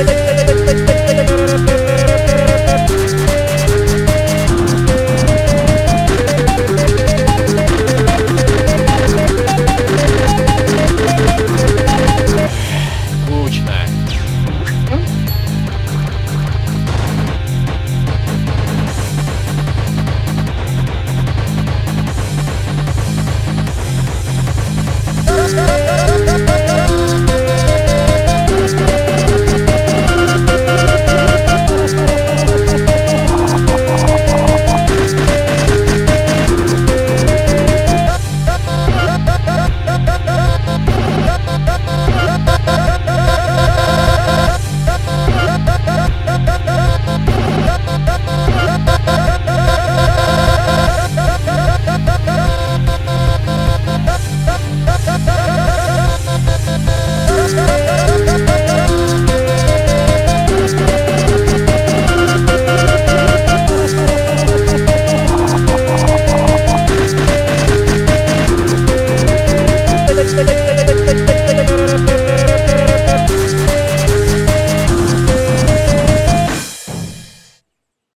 Saturday.